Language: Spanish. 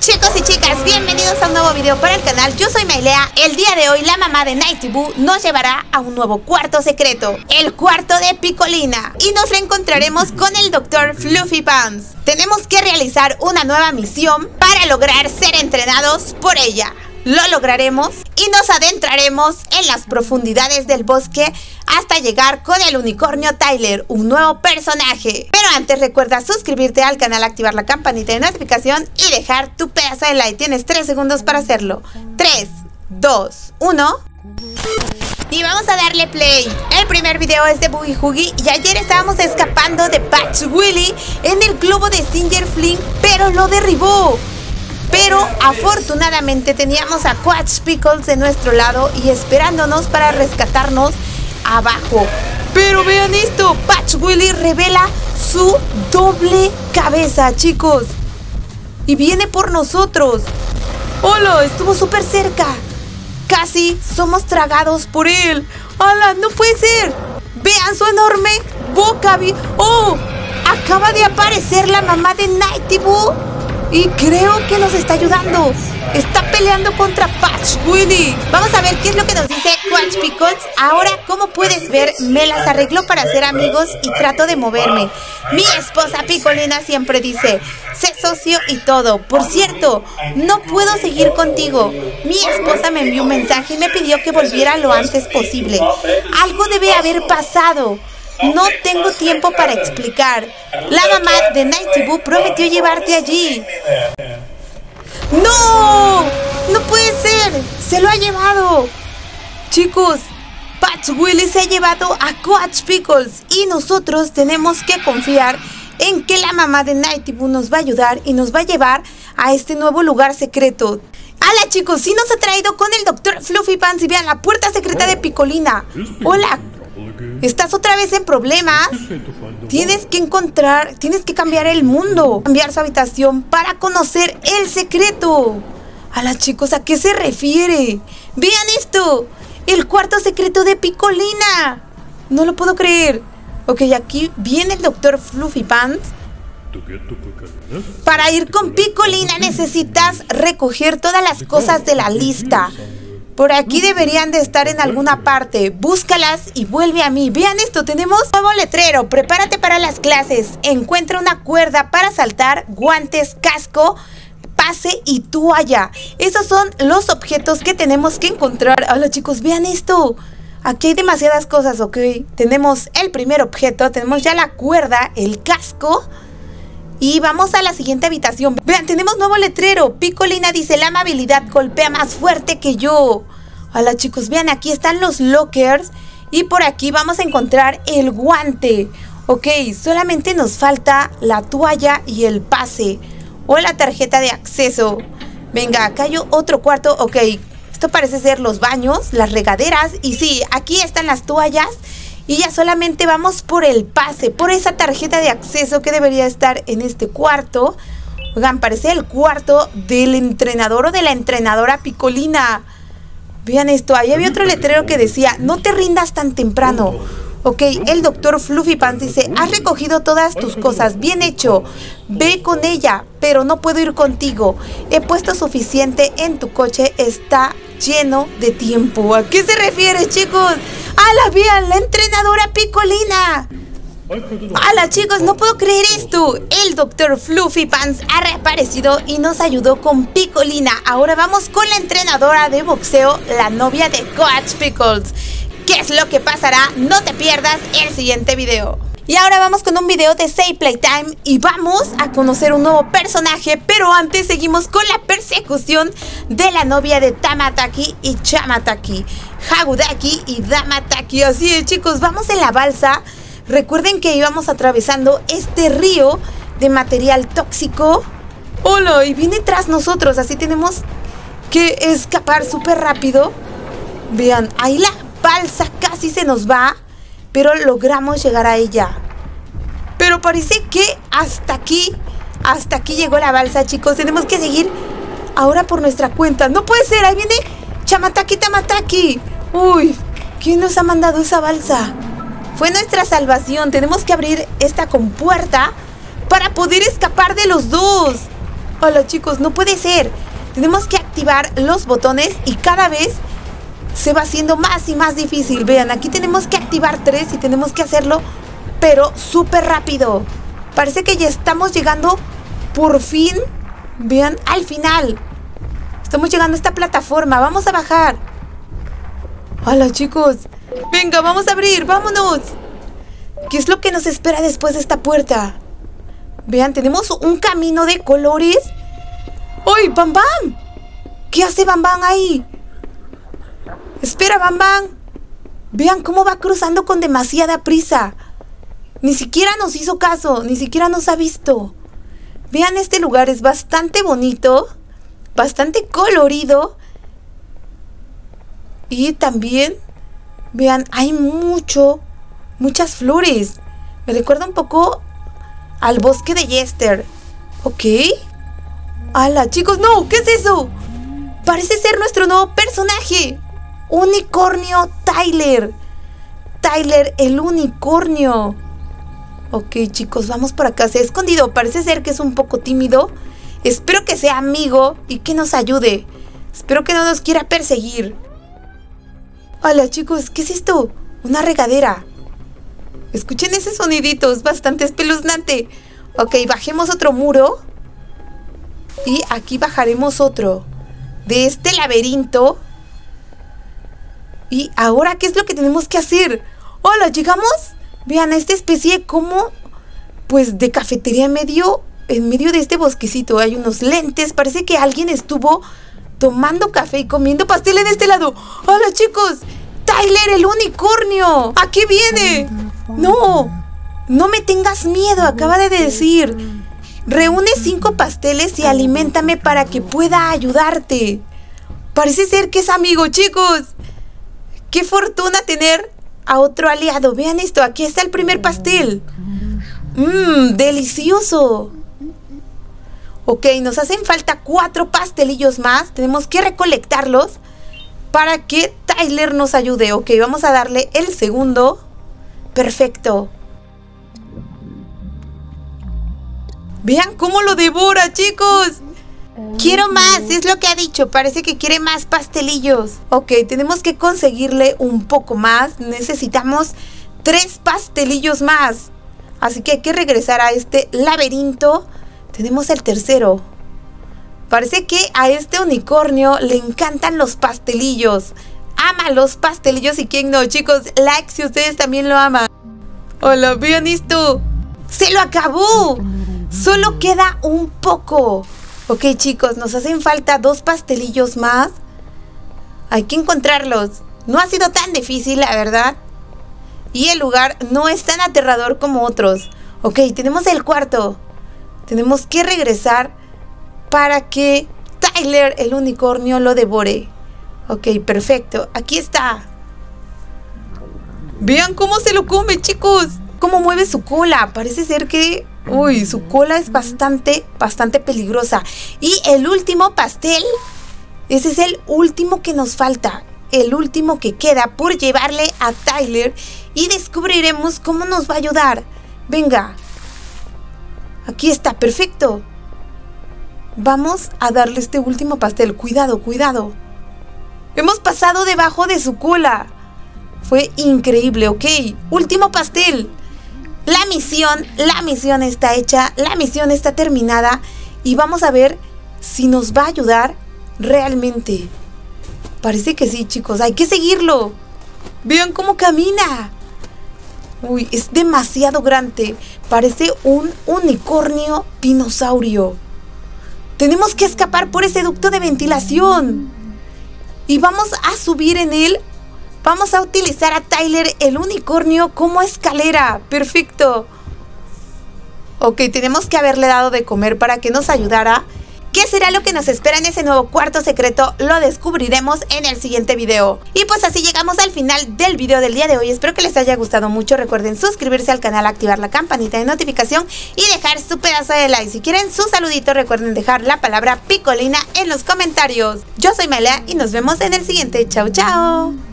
Chicos y chicas, bienvenidos a un nuevo video para el canal, yo soy Mailea. El día de hoy la mamá de Nighty Boo nos llevará a un nuevo cuarto secreto El cuarto de Picolina. Y nos reencontraremos con el Dr. Fluffy Pants. Tenemos que realizar una nueva misión para lograr ser entrenados por ella lo lograremos y nos adentraremos en las profundidades del bosque hasta llegar con el unicornio Tyler, un nuevo personaje. Pero antes recuerda suscribirte al canal, activar la campanita de notificación y dejar tu pedazo de like. Tienes 3 segundos para hacerlo. 3, 2, 1... Y vamos a darle play. El primer video es de Boogie Hoogie y ayer estábamos escapando de Patch Willy en el globo de Stinger Fling, pero lo derribó. Pero afortunadamente teníamos a Quatch Pickles de nuestro lado y esperándonos para rescatarnos abajo. Pero vean esto, Patch Willy revela su doble cabeza, chicos. Y viene por nosotros. ¡Hola! Estuvo súper cerca. Casi somos tragados por él. ¡Hala! ¡No puede ser! Vean su enorme boca. ¡Oh! Acaba de aparecer la mamá de Nighty Boo y creo que nos está ayudando. Está peleando contra Patch Willy. Vamos a ver qué es lo que nos dice Quatch Pickles. Ahora, como puedes ver, me las arreglo para ser amigos y trato de moverme. Mi esposa Picolina siempre dice, sé socio y todo. Por cierto, no puedo seguir contigo. Mi esposa me envió un mensaje y me pidió que volviera lo antes posible. Algo debe haber pasado. No tengo tiempo para explicar. La mamá de Nighty prometió llevarte allí. ¡No! ¡No puede ser! ¡Se lo ha llevado! Chicos, Patch Willy se ha llevado a Coach Pickles y nosotros tenemos que confiar en que la mamá de Nighty nos va a ayudar y nos va a llevar a este nuevo lugar secreto. ¡Hala chicos! Sí nos ha traído con el Dr. Fluffy Pants y vean la puerta secreta de Picolina. Hola, ¿Estás otra vez en problemas? Tienes que encontrar, tienes que cambiar el mundo, cambiar su habitación para conocer el secreto. A las chicos, ¿a qué se refiere? Vean esto, el cuarto secreto de Picolina. No lo puedo creer. Ok, aquí viene el doctor Fluffy Pants. Para ir con Picolina necesitas recoger todas las cosas de la lista. Por aquí deberían de estar en alguna parte. Búscalas y vuelve a mí. Vean esto, tenemos nuevo letrero. Prepárate para las clases. Encuentra una cuerda para saltar, guantes, casco, pase y toalla. Esos son los objetos que tenemos que encontrar. Hola chicos, vean esto. Aquí hay demasiadas cosas, ¿ok? Tenemos el primer objeto, tenemos ya la cuerda, el casco y vamos a la siguiente habitación. Vean, tenemos nuevo letrero. Picolina dice, la amabilidad golpea más fuerte que yo. Hola chicos, vean, aquí están los lockers. Y por aquí vamos a encontrar el guante. Ok, solamente nos falta la toalla y el pase. O la tarjeta de acceso. Venga, acá hay otro cuarto. Ok, esto parece ser los baños, las regaderas. Y sí, aquí están las toallas y ya solamente vamos por el pase, por esa tarjeta de acceso que debería estar en este cuarto. Oigan, parece el cuarto del entrenador o de la entrenadora Picolina. Vean esto, ahí había otro letrero que decía, no te rindas tan temprano. Ok, el doctor Fluffy Pants dice, has recogido todas tus cosas, bien hecho. Ve con ella, pero no puedo ir contigo. He puesto suficiente en tu coche, está lleno de tiempo. ¿A qué se refiere, chicos? ¡Hala, vean! ¡La entrenadora Picolina! ¡Hala, chicos! No puedo creer esto. El Dr. Fluffy Pants ha reaparecido y nos ayudó con Picolina. Ahora vamos con la entrenadora de boxeo, la novia de Coach Pickles. ¿Qué es lo que pasará? No te pierdas el siguiente video. Y ahora vamos con un video de Say Playtime y vamos a conocer un nuevo personaje, pero antes seguimos con la persecución de la novia de Tamataki y Chamataki, Hagudaki y Damataki. Así es chicos, vamos en la balsa. Recuerden que íbamos atravesando este río de material tóxico. Hola, y viene tras nosotros, así tenemos que escapar súper rápido. Vean, ahí la balsa casi se nos va pero logramos llegar a ella. Pero parece que hasta aquí, hasta aquí llegó la balsa, chicos. Tenemos que seguir ahora por nuestra cuenta. No puede ser, ahí viene Chamataki Tamataki. Uy, ¿quién nos ha mandado esa balsa? Fue nuestra salvación. Tenemos que abrir esta compuerta para poder escapar de los dos. Hola chicos, no puede ser. Tenemos que activar los botones y cada vez se va haciendo más y más difícil. Vean, aquí tenemos que activar tres y tenemos que hacerlo, pero súper rápido. Parece que ya estamos llegando por fin, vean, al final. Estamos llegando a esta plataforma. Vamos a bajar. Hola chicos. Venga, vamos a abrir. Vámonos. ¿Qué es lo que nos espera después de esta puerta? Vean, tenemos un camino de colores. ¡Uy, Bam Bam! ¿Qué hace Bam Bam ahí? Espera, Bam Bam. Vean cómo va cruzando con demasiada prisa. Ni siquiera nos hizo caso, ni siquiera nos ha visto. Vean, este lugar es bastante bonito, bastante colorido. Y también, vean, hay mucho, muchas flores. Me recuerda un poco al bosque de Yester. ¿Ok? ¡Hala, chicos! ¡No! ¿Qué es eso? Parece ser nuestro nuevo personaje. Unicornio Tyler. Tyler el unicornio. Ok, chicos, vamos por acá. Se ha escondido. Parece ser que es un poco tímido. Espero que sea amigo y que nos ayude. Espero que no nos quiera perseguir. Hola, chicos. ¿Qué es esto? Una regadera. Escuchen ese sonidito. Es bastante espeluznante. Ok, bajemos otro muro. Y aquí bajaremos otro. De este laberinto. Y ahora, ¿qué es lo que tenemos que hacer? Hola, ¿llegamos? Vean, esta especie como, pues, de cafetería en medio, en medio de este bosquecito. Hay unos lentes, parece que alguien estuvo tomando café y comiendo pastel en este lado. ¡Hola, chicos! ¡Tyler, el unicornio! ¡Aquí viene! ¡No! No me tengas miedo, acaba de decir. Reúne cinco pasteles y aliméntame para que pueda ayudarte. Parece ser que es amigo, chicos. Qué fortuna tener a otro aliado. Vean esto, aquí está el primer pastel. Mmm, delicioso. Ok, nos hacen falta cuatro pastelillos más. Tenemos que recolectarlos para que Tyler nos ayude. Ok, vamos a darle el segundo. Perfecto. Vean cómo lo devora, chicos. Quiero más, es lo que ha dicho. Parece que quiere más pastelillos. Ok, tenemos que conseguirle un poco más. Necesitamos tres pastelillos más. Así que hay que regresar a este laberinto. Tenemos el tercero. Parece que a este unicornio le encantan los pastelillos. Ama los pastelillos y quién no, chicos. Like si ustedes también lo aman. Hola, esto. ¡Se lo acabó! Solo queda un poco. Ok, chicos, nos hacen falta dos pastelillos más. Hay que encontrarlos. No ha sido tan difícil, la verdad. Y el lugar no es tan aterrador como otros. Ok, tenemos el cuarto. Tenemos que regresar para que Tyler, el unicornio, lo devore. Ok, perfecto. Aquí está. Vean cómo se lo come, chicos. Cómo mueve su cola. Parece ser que Uy, su cola es bastante, bastante peligrosa. Y el último pastel, ese es el último que nos falta. El último que queda por llevarle a Tyler y descubriremos cómo nos va a ayudar. Venga. Aquí está, perfecto. Vamos a darle este último pastel. Cuidado, cuidado. Hemos pasado debajo de su cola. Fue increíble, ok. Último pastel. La misión, la misión está hecha, la misión está terminada y vamos a ver si nos va a ayudar realmente. Parece que sí, chicos, hay que seguirlo. Vean cómo camina. Uy, es demasiado grande. Parece un unicornio dinosaurio. Tenemos que escapar por ese ducto de ventilación. Y vamos a subir en él Vamos a utilizar a Tyler el unicornio como escalera. Perfecto. Ok, tenemos que haberle dado de comer para que nos ayudara. ¿Qué será lo que nos espera en ese nuevo cuarto secreto? Lo descubriremos en el siguiente video. Y pues así llegamos al final del video del día de hoy. Espero que les haya gustado mucho. Recuerden suscribirse al canal, activar la campanita de notificación y dejar su pedazo de like. Si quieren su saludito, recuerden dejar la palabra picolina en los comentarios. Yo soy Melea y nos vemos en el siguiente. Chao, chao.